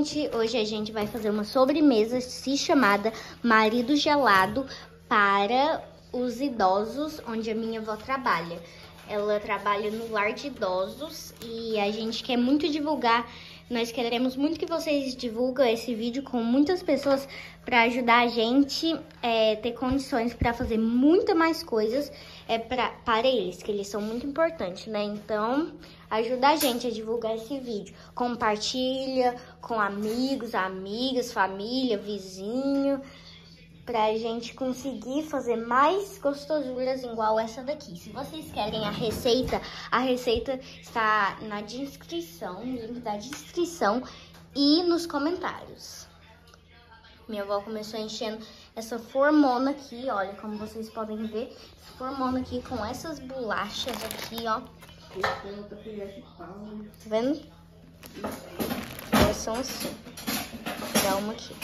gente! Hoje a gente vai fazer uma sobremesa se chamada Marido Gelado para os idosos, onde a minha avó trabalha. Ela trabalha no lar de idosos e a gente quer muito divulgar. Nós queremos muito que vocês divulguem esse vídeo com muitas pessoas para ajudar a gente é, ter condições para fazer muito mais coisas é, pra, para eles, que eles são muito importantes, né? Então, ajuda a gente a divulgar esse vídeo. Compartilha com amigos, amigas, família, vizinho pra gente conseguir fazer mais gostosuras igual essa daqui. Se vocês querem a receita, a receita está na descrição, link da descrição e nos comentários. Minha avó começou enchendo essa formona aqui, olha, como vocês podem ver, essa formona aqui com essas bolachas aqui, ó. Tá vendo? Elas são assim. Dá uma aqui.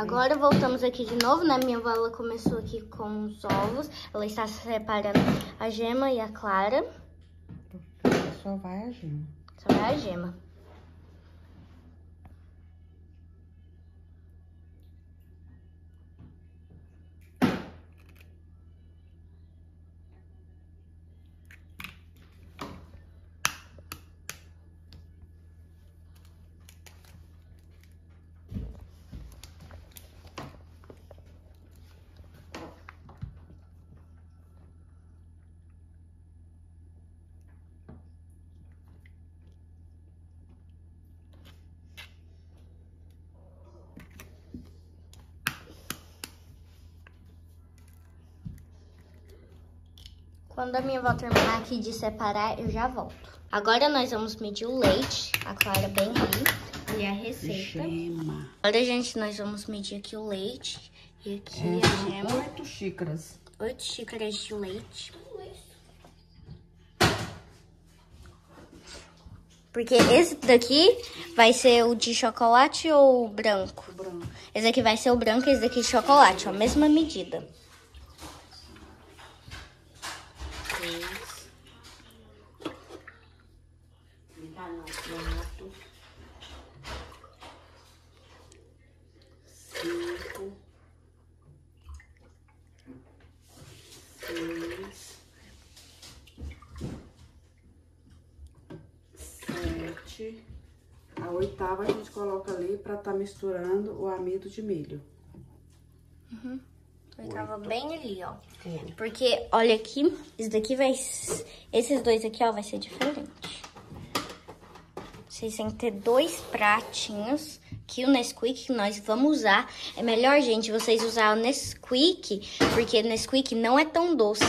Agora voltamos aqui de novo, né? Minha avó ela começou aqui com os ovos. Ela está separando a gema e a clara. Só vai a gema. Só vai a gema. Quando a minha avó terminar aqui de separar, eu já volto. Agora nós vamos medir o leite, a Clara bem ali, e a receita. Gema. Agora, gente, nós vamos medir aqui o leite e aqui É, a gema. oito xícaras. 8 xícaras de leite. Porque esse daqui vai ser o de chocolate ou o branco? Branco. Esse aqui vai ser o branco e esse daqui de chocolate, ó, mesma medida. Cinco. Seis. Sete. A oitava a gente coloca ali pra tá misturando o amido de milho. Ele tava bem ali, ó. Oito. Porque, olha aqui, esse daqui vai... Esses dois aqui, ó, vai ser diferente. Vocês têm que ter dois pratinhos. Que o Nesquik que nós vamos usar. É melhor, gente, vocês usar o Nesquik, porque o Nesquik não é tão doce.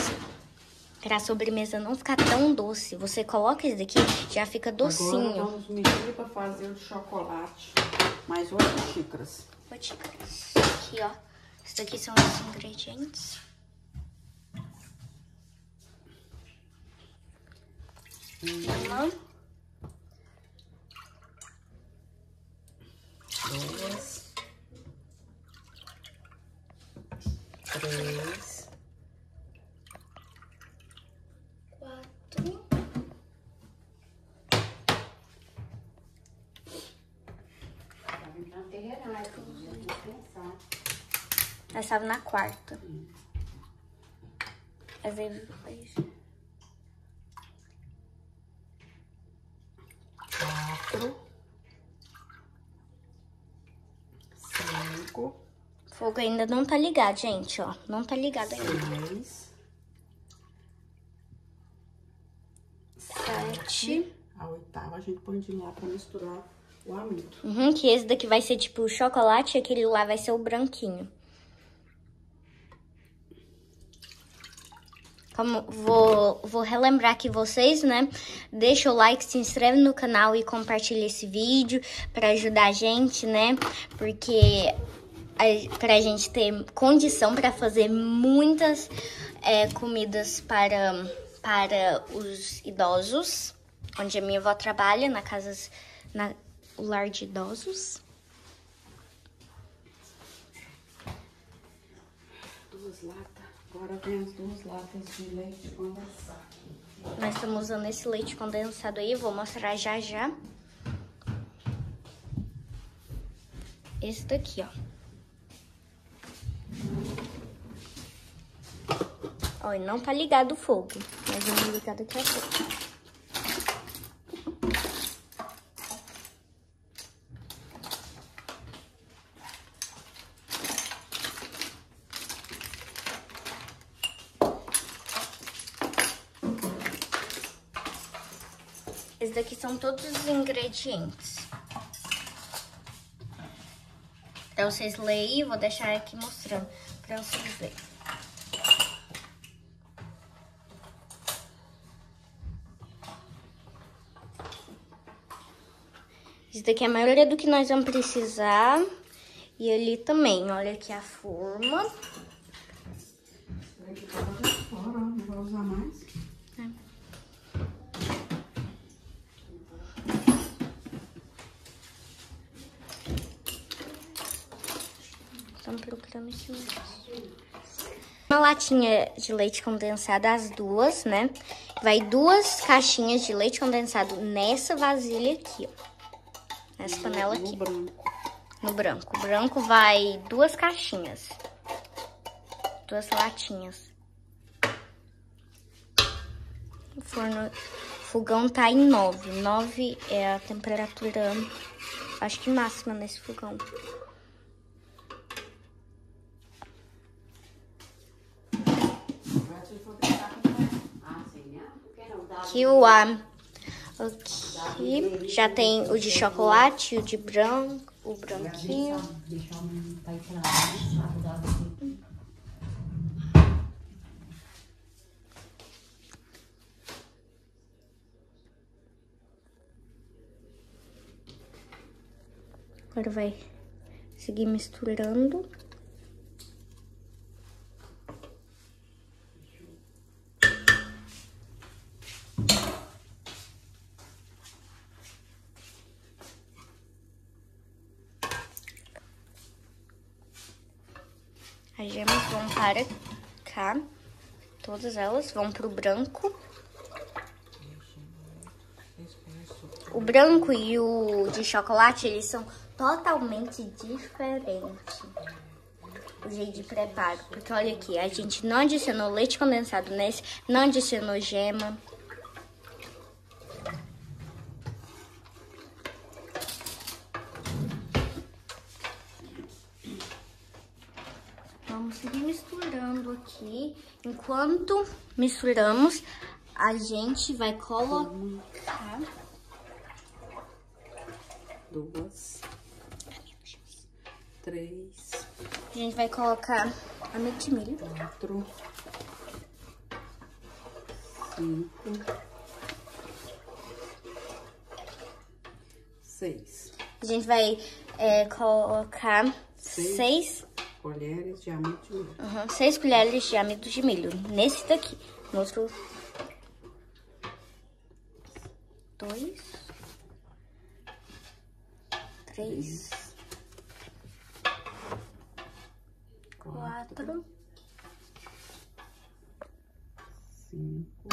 Pra sobremesa não ficar tão doce. Você coloca esse daqui, já fica Agora docinho. vamos medir pra fazer o chocolate. Mais oito xícaras. Tirar isso aqui, ó. Esses daqui são os ingredientes. Uma, duas, três, quatro, essa estava na quarta. Essa aí foi- quatro, cinco, fogo ainda não tá ligado, gente, ó. Não tá ligado ainda. seis, Sete. a oitava a gente põe de lá pra misturar o amido. Uhum, que esse daqui vai ser tipo o chocolate e aquele lá vai ser o branquinho. Como vou, vou relembrar aqui vocês, né? Deixa o like, se inscreve no canal e compartilha esse vídeo para ajudar a gente, né? Porque a, pra gente ter condição para fazer muitas é, comidas para, para os idosos, onde a minha avó trabalha, na casa, na o lar de idosos. Duas latas. Agora vem as duas latas de leite condensado. Nós estamos usando esse leite condensado aí, vou mostrar já já. Esse daqui, ó. Ó, não tá ligado o fogo, mas vou ligar daqui a pouco. Esses daqui são todos os ingredientes. Pra vocês lerem, vou deixar aqui mostrando pra vocês verem. Isso daqui é a maioria do que nós vamos precisar. E ali também, olha aqui a forma. Não vai usar mais. Estamos procurando esse Uma latinha de leite condensado, as duas, né? Vai duas caixinhas de leite condensado nessa vasilha aqui, ó. Nessa panela aqui. No branco. No branco. O branco vai duas caixinhas. Duas latinhas. O forno, o fogão tá em 9. 9 é a temperatura, acho que máxima nesse fogão. Aqui o ar. Aqui já tem o de chocolate, o de branco, o branquinho. Agora vai seguir misturando. As gemas vão para cá. Todas elas vão pro branco. O branco e o de chocolate, eles são totalmente diferentes. O jeito de preparo. Porque olha aqui, a gente não adicionou leite condensado nesse, não adicionou gema. Vamos seguir misturando aqui. Enquanto misturamos, a gente vai colocar... Duas. Três. A gente vai colocar amido de milho. Quatro. Cinco. Seis. A gente vai é, colocar Seis. seis, Colheres de amido de milho. uhum, seis colheres de amido de milho. Nesse daqui. No outro... Dois. Três. Quatro. Cinco.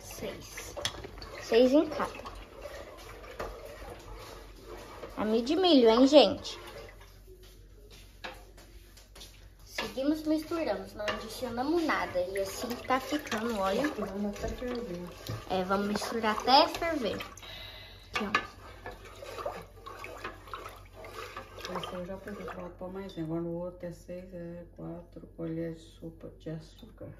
Seis. Seis em cada. Amido de milho, hein, gente? Seguimos misturando, não adicionamos nada. E assim tá ficando, olha. É, vamos misturar até ferver. Aqui, ó. Esse eu já peguei, pode pôr mais um. Agora no outro é seis, é quatro colheres de sopa de açúcar.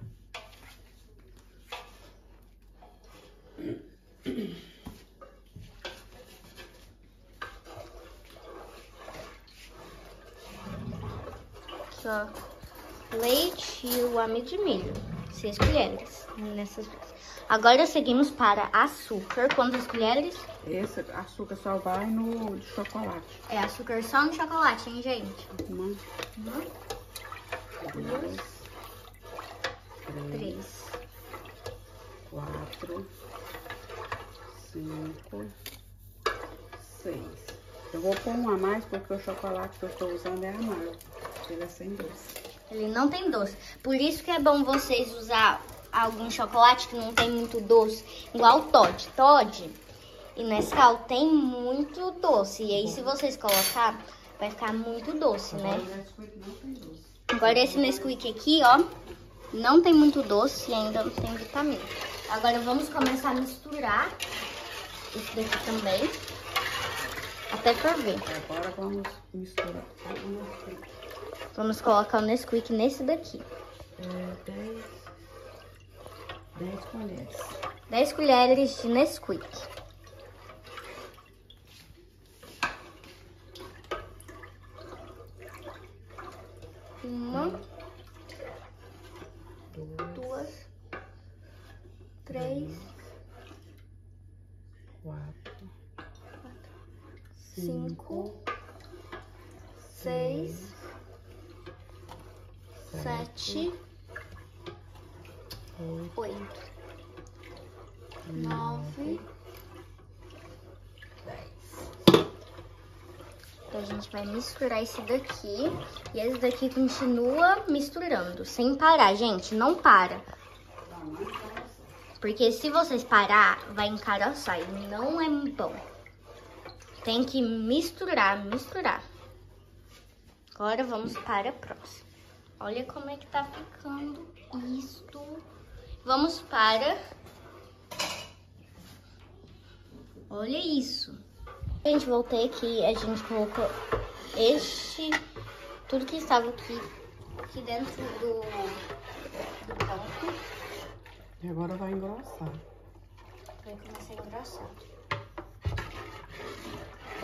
Leite e o amido de milho. Seis colheres nessas duas. Agora seguimos para açúcar. Quantas colheres? Esse açúcar só vai no de chocolate. É açúcar só no chocolate, hein, gente? Uma, Uma, duas, três, três. quatro, cinco, seis. Eu vou pôr um a mais porque o chocolate que eu estou usando é amargo. Ele é sem doce. Ele não tem doce. Por isso que é bom vocês usar algum chocolate que não tem muito doce. Igual o Todd. Todd e Nescau tem muito doce. E aí se vocês colocar, vai ficar muito doce, né? Agora esse Nesquik aqui, ó, não tem muito doce e ainda não tem vitamina. Agora vamos começar a misturar isso daqui também. Até ferver. Agora vamos misturar. Vamos colocar o Nesquik nesse daqui. É 10, 10 colheres. 10 colheres de Nesquik. Uma, Duas, duas, três, quatro, cinco, seis, sete, oito, nove, dez. A gente vai misturar esse daqui e esse daqui continua misturando, sem parar, gente, não para. Porque se vocês parar, vai encaroçar e não é bom. Tem que misturar, misturar. Agora vamos para a próxima. Olha como é que tá ficando isto. Vamos para... Olha isso. Gente, voltei aqui, a gente colocou este, tudo que estava aqui, aqui dentro do, do banco. E agora vai engrossar. Vai começar a engrossar.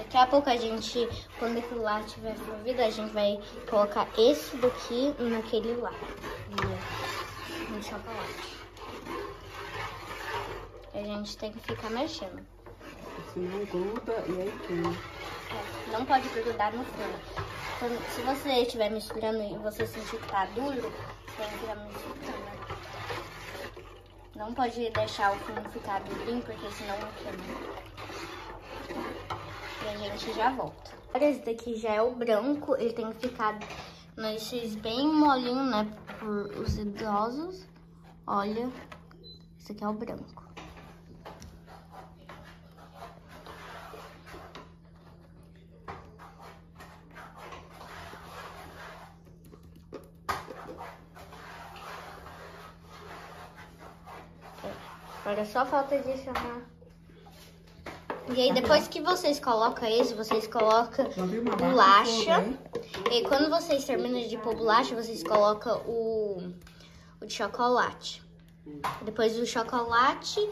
Daqui a pouco a gente, quando aquilo lá tiver fervido, a gente vai colocar esse daqui naquele lá, no, no chocolate. A gente tem que ficar mexendo. Senão gruda e aí queima. É, Não pode grudar no fundo. Se você estiver misturando e você sentir que tá duro, você tem que ir misturando. Não pode deixar o fundo ficar durinho, porque senão queima. Gente já volta. Agora esse daqui já é o branco, ele tem que ficar nesses bem molinho, né, por os idosos. Olha, esse aqui é o branco. Agora só falta adicionar. E aí depois que vocês colocam esse, vocês colocam bolacha. fogo E quando vocês terminam de pôr bolacha, vocês colocam o, o de chocolate. Depois do chocolate,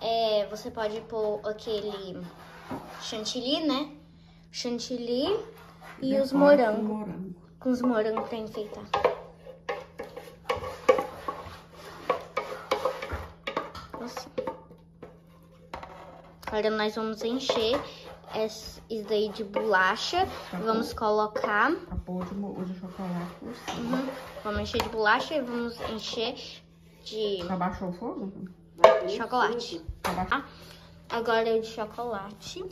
é, você pode pôr aquele chantilly, né? Chantilly aí? e os morangos. morango. Com os morangos pra enfeitar. Agora nós vamos encher esse- isso daí de bolacha. Tá Vamos colocar. A pôr de, chocolate por cima. Uhum. Vamos encher de bolacha e vamos encher de Abaixou o fogo? chocolate. Abaixou. Agora é de chocolate.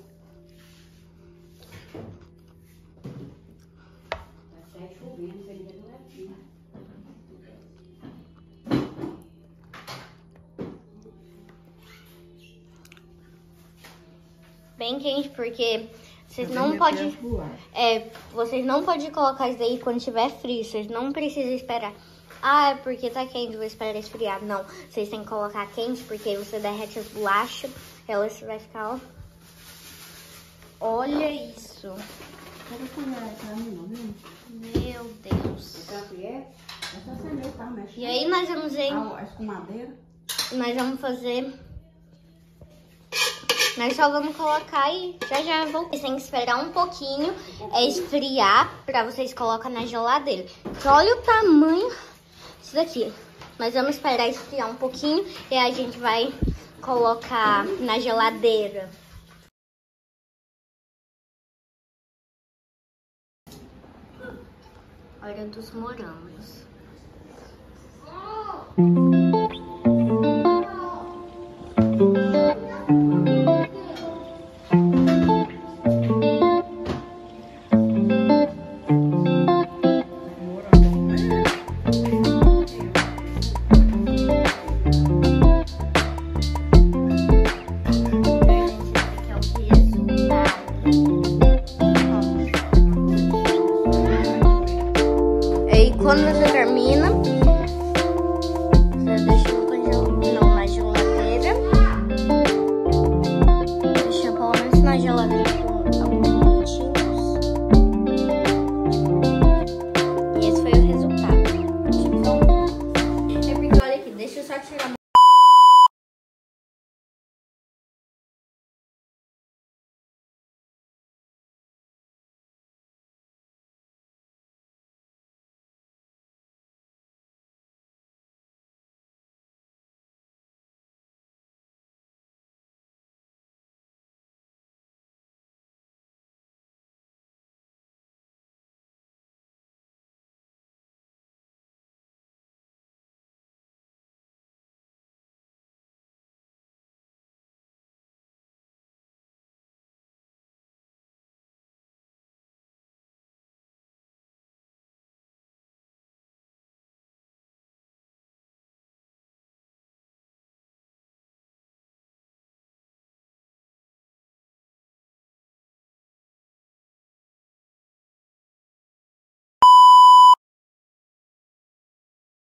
Bem quente, porque vocês não podem. É, vocês não podem colocar isso daí quando tiver frio. Vocês não precisam esperar. Ah, é porque tá quente, vou esperar esfriar. Não, vocês têm que colocar quente, porque aí você derrete as bolachas. Elas vai ficar, ó. Olha isso. Não, viu? Meu Deus. Essa acendeu, tá. E aí nós vamos em, A, a escumadeira. nós vamos fazer. Nós só vamos colocar e já já vou. Vocês têm que esperar um pouquinho, é esfriar pra vocês colocar na geladeira. Que olha o tamanho disso daqui. Nós vamos esperar esfriar um pouquinho e a gente vai colocar na geladeira. Hora dos morangos.